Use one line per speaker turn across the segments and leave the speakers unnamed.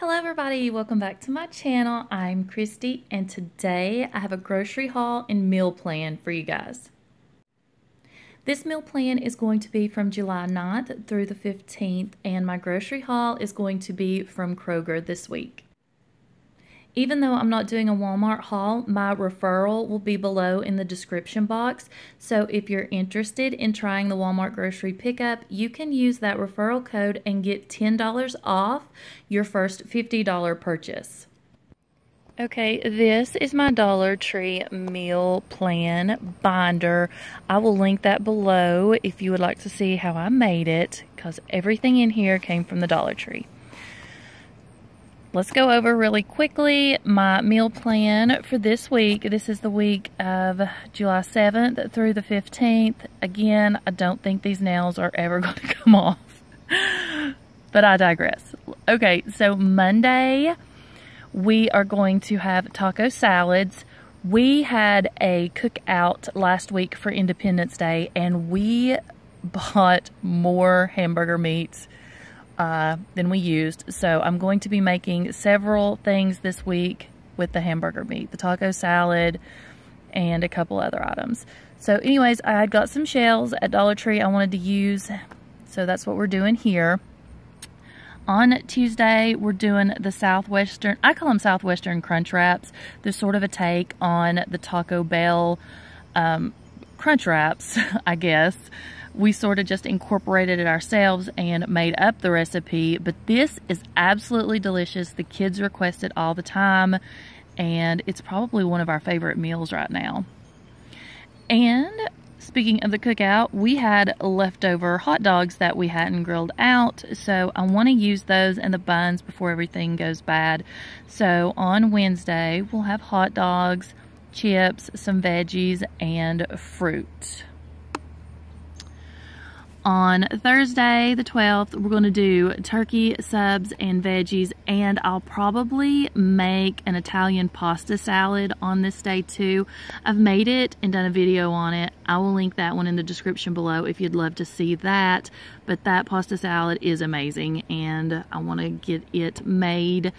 Hello everybody, welcome back to my channel. I'm Kristi and today I have a grocery haul and meal plan for you guys. This meal plan is going to be from July 9th through the 15th and my grocery haul is going to be from Kroger this week. Even though I'm not doing a Walmart haul, my referral will be below in the description box. So if you're interested in trying the Walmart grocery pickup, you can use that referral code and get $10 off your first $50 purchase. Okay, this is my Dollar Tree meal plan binder. I will link that below if you would like to see how I made it because everything in here came from the Dollar Tree let's go over really quickly my meal plan for this week. This is the week of July 7th through the 15th. Again, I don't think these nails are ever going to come off, but I digress. Okay, so Monday, we are going to have taco salads. We had a cookout last week for Independence Day, and we bought more hamburger meats uh, than we used. So I'm going to be making several things this week with the hamburger meat, the taco salad, and a couple other items. So anyways, I had got some shells at Dollar Tree I wanted to use. So that's what we're doing here. On Tuesday, we're doing the Southwestern, I call them Southwestern Crunch Wraps. They're sort of a take on the Taco Bell um, Crunch Wraps, I guess we sort of just incorporated it ourselves and made up the recipe. But this is absolutely delicious. The kids request it all the time, and it's probably one of our favorite meals right now. And speaking of the cookout, we had leftover hot dogs that we hadn't grilled out, so I want to use those in the buns before everything goes bad. So on Wednesday, we'll have hot dogs, chips, some veggies, and fruit. On Thursday, the 12th, we're going to do turkey subs and veggies, and I'll probably make an Italian pasta salad on this day too. I've made it and done a video on it. I will link that one in the description below if you'd love to see that. But that pasta salad is amazing, and I want to get it made.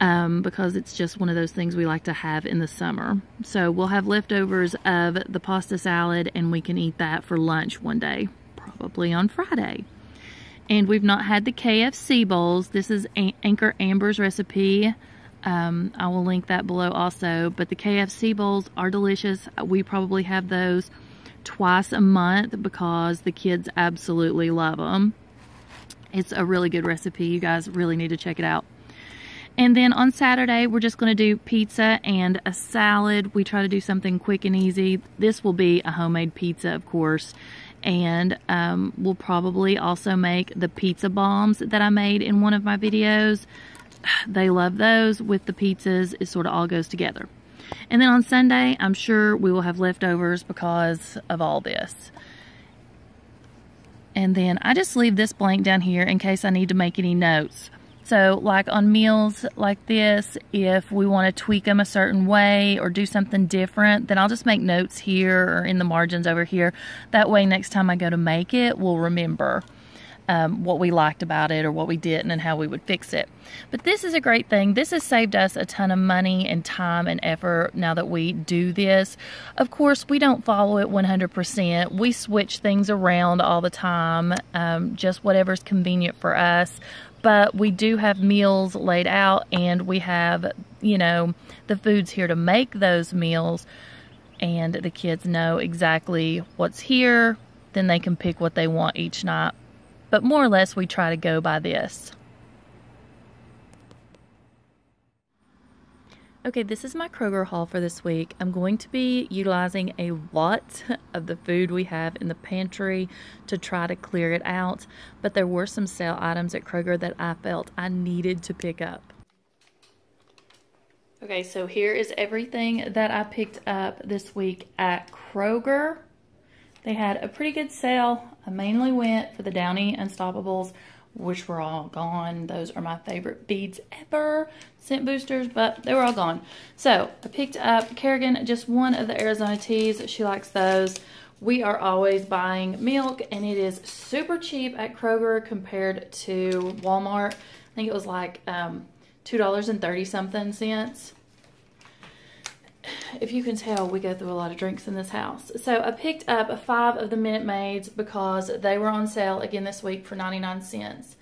Um, because it's just one of those things we like to have in the summer. So we'll have leftovers of the pasta salad and we can eat that for lunch one day probably on Friday. And we've not had the KFC bowls. This is Anchor Amber's recipe. Um, I will link that below also. But the KFC bowls are delicious. We probably have those twice a month because the kids absolutely love them. It's a really good recipe. You guys really need to check it out. And then on Saturday, we're just going to do pizza and a salad. We try to do something quick and easy. This will be a homemade pizza, of course and um, we'll probably also make the pizza bombs that I made in one of my videos. They love those with the pizzas. It sort of all goes together. And then on Sunday, I'm sure we will have leftovers because of all this. And then I just leave this blank down here in case I need to make any notes. So like on meals like this, if we want to tweak them a certain way or do something different, then I'll just make notes here or in the margins over here. That way next time I go to make it, we'll remember um, what we liked about it or what we didn't and how we would fix it. But this is a great thing. This has saved us a ton of money and time and effort now that we do this. Of course, we don't follow it 100%. We switch things around all the time, um, just whatever's convenient for us but we do have meals laid out and we have, you know, the foods here to make those meals and the kids know exactly what's here, then they can pick what they want each night. But more or less we try to go by this. Okay, this is my Kroger haul for this week. I'm going to be utilizing a lot of the food we have in the pantry to try to clear it out, but there were some sale items at Kroger that I felt I needed to pick up. Okay, so here is everything that I picked up this week at Kroger. They had a pretty good sale. I mainly went for the Downy Unstoppables which were all gone. Those are my favorite beads ever, scent boosters, but they were all gone. So I picked up Kerrigan, just one of the Arizona teas. She likes those. We are always buying milk, and it is super cheap at Kroger compared to Walmart. I think it was like um, $2.30 something cents. If you can tell, we go through a lot of drinks in this house. So I picked up five of the Minute Maids because they were on sale again this week for 99 cents.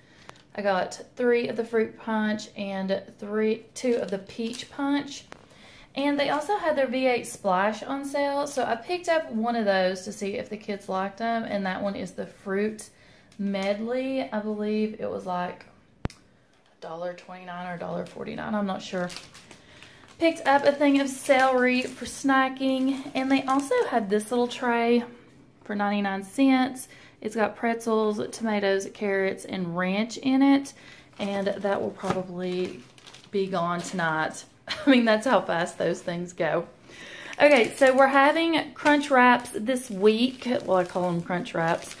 I got three of the fruit punch and three, two of the peach punch. And they also had their V8 Splash on sale, so I picked up one of those to see if the kids liked them, and that one is the Fruit Medley. I believe it was like $1.29 or $1.49, I'm not sure. Picked up a thing of celery for snacking, and they also had this little tray for 99 cents. It's got pretzels, tomatoes, carrots, and ranch in it, and that will probably be gone tonight. I mean, that's how fast those things go. Okay, so we're having crunch wraps this week. Well, I call them crunch wraps.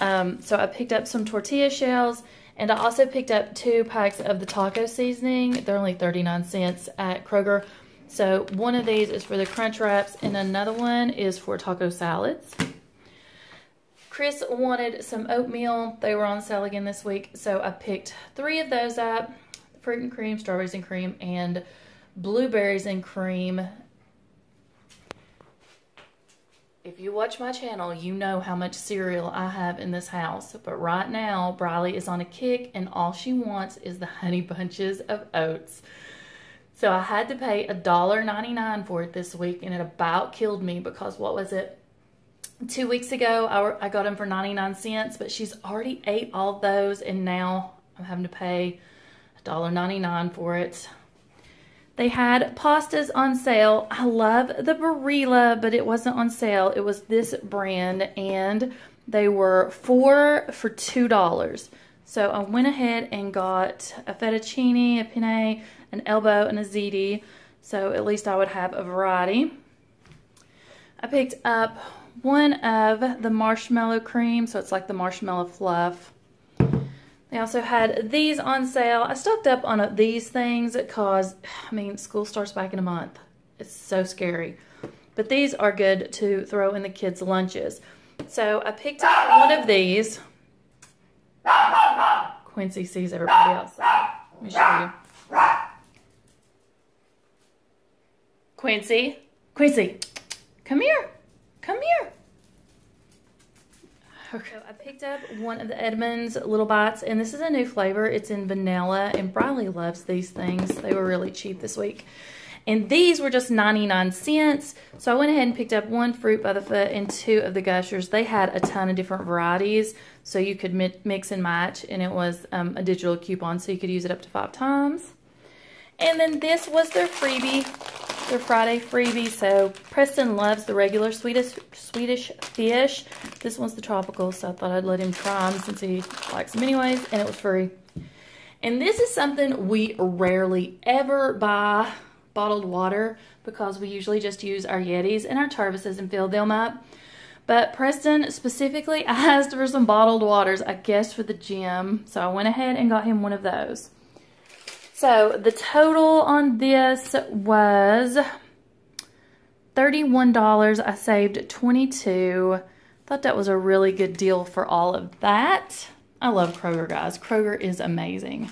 Um, so I picked up some tortilla shells, and I also picked up two packs of the taco seasoning. They're only 39 cents at Kroger. So one of these is for the crunch wraps, and another one is for taco salads. Chris wanted some oatmeal. They were on sale again this week, so I picked three of those up. Fruit and cream, strawberries and cream, and blueberries and cream. If you watch my channel, you know how much cereal I have in this house. But right now, Briley is on a kick and all she wants is the honey bunches of oats. So I had to pay $1.99 for it this week and it about killed me because what was it? Two weeks ago, I, I got them for 99 cents, but she's already ate all those and now I'm having to pay $1.99 for it. They had pastas on sale. I love the Barilla, but it wasn't on sale. It was this brand, and they were four for $2. So I went ahead and got a fettuccine, a penne, an elbow, and a ziti. So at least I would have a variety. I picked up one of the marshmallow cream, so it's like the marshmallow fluff. They also had these on sale. I stocked up on uh, these things because, I mean, school starts back in a month. It's so scary. But these are good to throw in the kids' lunches. So I picked up one of these. Quincy sees everybody outside. Let me show you. Quincy, Quincy, come here. Come here. Okay. So I picked up one of the Entenmann's Little Bites, and this is a new flavor. It's in vanilla, and Briley loves these things. They were really cheap this week. And these were just 99 cents. So I went ahead and picked up one fruit by the foot and two of the gushers. They had a ton of different varieties, so you could mix and match, and it was um, a digital coupon, so you could use it up to five times. And then this was their freebie their Friday freebie. So Preston loves the regular Swedish Swedish fish. This one's the tropical, so I thought I'd let him try them since he likes them anyways, and it was free. And this is something we rarely ever buy bottled water because we usually just use our Yetis and our Tervises and fill them up. But Preston specifically asked for some bottled waters, I guess for the gym. So I went ahead and got him one of those. So the total on this was $31. I saved 22 Thought that was a really good deal for all of that. I love Kroger, guys. Kroger is amazing.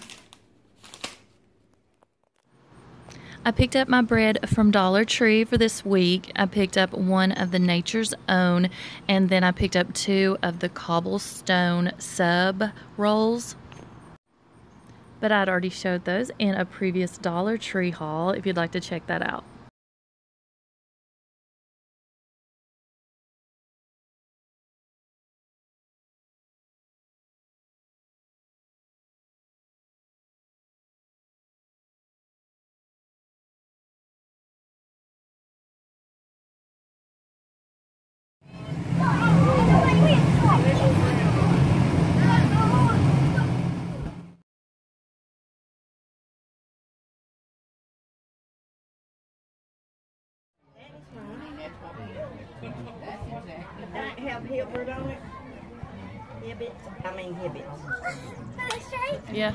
I picked up my bread from Dollar Tree for this week. I picked up one of the Nature's Own, and then I picked up two of the Cobblestone Sub Rolls but I'd already showed those in a previous Dollar Tree haul if you'd like to check that out.
Have Hilbert on it? Hibbits? I mean Hibbits.
Yeah.